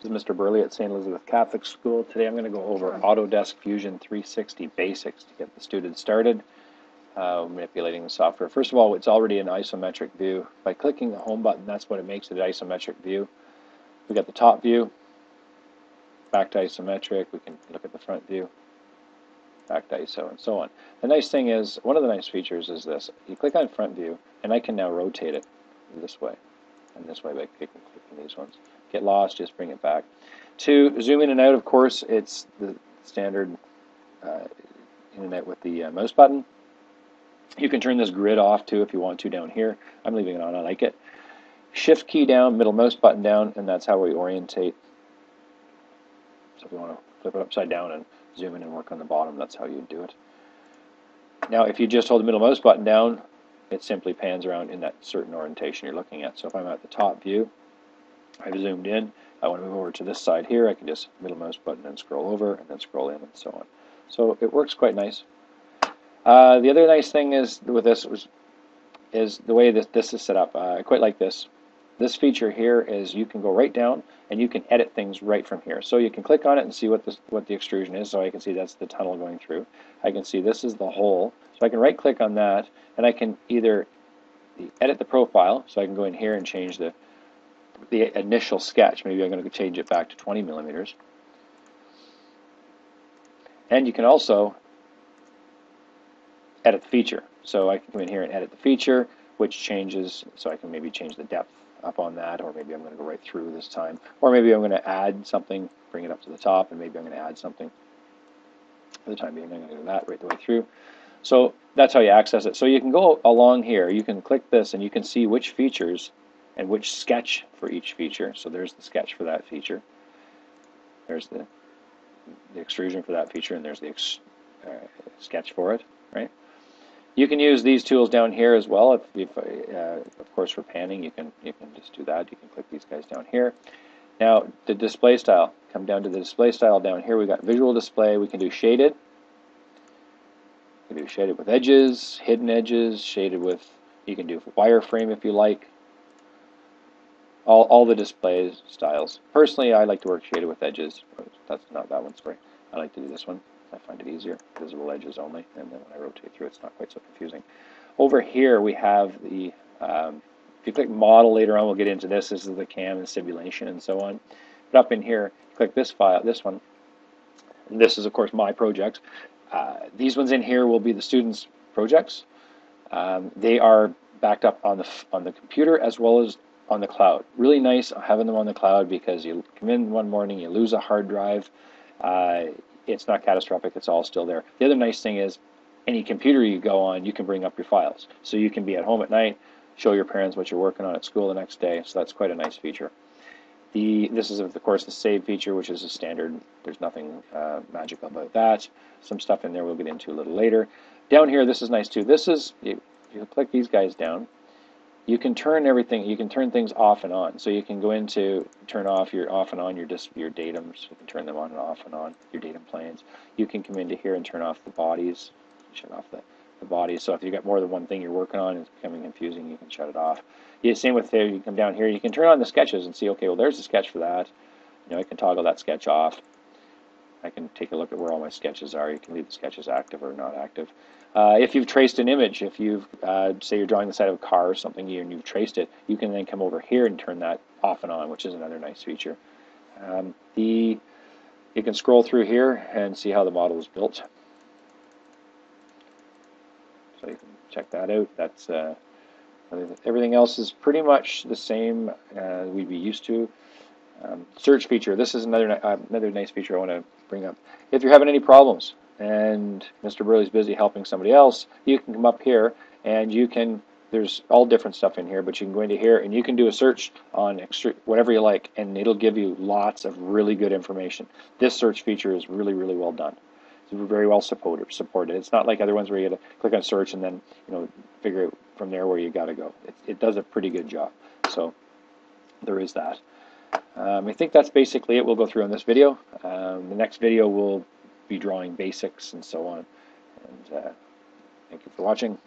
This is Mr. Burley at St. Elizabeth Catholic School. Today I'm going to go over Autodesk Fusion 360 Basics to get the students started uh, manipulating the software. First of all, it's already an isometric view. By clicking the home button, that's what it makes it an isometric view. We got the top view, back to isometric. We can look at the front view, back to ISO, and so on. The nice thing is, one of the nice features is this. You click on front view, and I can now rotate it this way and this way by clicking, clicking these ones. Get lost, just bring it back. To zoom in and out, of course, it's the standard uh, with the uh, mouse button. You can turn this grid off too if you want to down here. I'm leaving it on, I like it. Shift key down, middle mouse button down, and that's how we orientate. So if you want to flip it upside down and zoom in and work on the bottom, that's how you do it. Now if you just hold the middle mouse button down, it simply pans around in that certain orientation you're looking at. So if I'm at the top view, I've zoomed in, I want to move over to this side here, I can just middle mouse button and scroll over and then scroll in and so on. So it works quite nice. Uh, the other nice thing is with this was is the way that this is set up. Uh, I quite like this. This feature here is you can go right down and you can edit things right from here. So you can click on it and see what this what the extrusion is. So I can see that's the tunnel going through. I can see this is the hole. So I can right click on that and I can either edit the profile. So I can go in here and change the the initial sketch. Maybe I'm going to change it back to 20 millimeters. And you can also edit the feature. So I can come in here and edit the feature, which changes, so I can maybe change the depth up on that, or maybe I'm going to go right through this time, or maybe I'm going to add something, bring it up to the top, and maybe I'm going to add something. For the time being, I'm going to do that right the way through. So that's how you access it. So you can go along here, you can click this, and you can see which features and which sketch for each feature. So there's the sketch for that feature. There's the, the extrusion for that feature, and there's the uh, sketch for it, right? You can use these tools down here as well. If, if uh, of course, for panning, you can you can just do that. You can click these guys down here. Now, the display style. Come down to the display style down here. We've got visual display. We can do shaded. We can do shaded with edges, hidden edges, shaded with. You can do wireframe if you like. All all the display styles. Personally, I like to work shaded with edges. That's not that one. Sorry. I like to do this one. I find it easier. Visible edges only, and then when I rotate through, it's not quite so confusing. Over here, we have the, um, if you click model later on, we'll get into this. This is the cam and simulation and so on. But up in here, click this file, this one. This is, of course, my project. Uh, these ones in here will be the students' projects. Um, they are backed up on the on the computer as well as on the cloud. Really nice having them on the cloud because you come in one morning, you lose a hard drive. Uh, it's not catastrophic. It's all still there. The other nice thing is any computer you go on, you can bring up your files. So you can be at home at night, show your parents what you're working on at school the next day. So that's quite a nice feature. The, this is, of course, the save feature, which is a standard. There's nothing uh, magical about that. Some stuff in there we'll get into a little later. Down here, this is nice too. This is, you, you click these guys down, you can turn everything, you can turn things off and on. So you can go into, turn off your off and on your dis, your datums, you can turn them on and off and on, your datum planes. You can come into here and turn off the bodies, shut off the, the bodies. So if you've got more than one thing you're working on, it's becoming confusing, you can shut it off. Yeah, same with there, you come down here, you can turn on the sketches and see, okay, well there's a sketch for that. You know, I can toggle that sketch off. I can take a look at where all my sketches are. You can leave the sketches active or not active. Uh, if you've traced an image, if you've, uh, say you're drawing the side of a car or something and you've traced it, you can then come over here and turn that off and on, which is another nice feature. Um, the You can scroll through here and see how the model is built. So you can check that out. That's uh, Everything else is pretty much the same we'd be used to. Um, search feature. This is another uh, another nice feature I want to bring up. If you're having any problems and Mr. Burley's busy helping somebody else, you can come up here and you can. There's all different stuff in here, but you can go into here and you can do a search on whatever you like, and it'll give you lots of really good information. This search feature is really, really well done. It's very well supported. Supported. It's not like other ones where you got to click on search and then you know figure out from there where you got to go. It, it does a pretty good job. So there is that. Um, I think that's basically it we'll go through in this video. Um, the next video will be drawing basics and so on. And uh, thank you for watching.